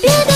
别的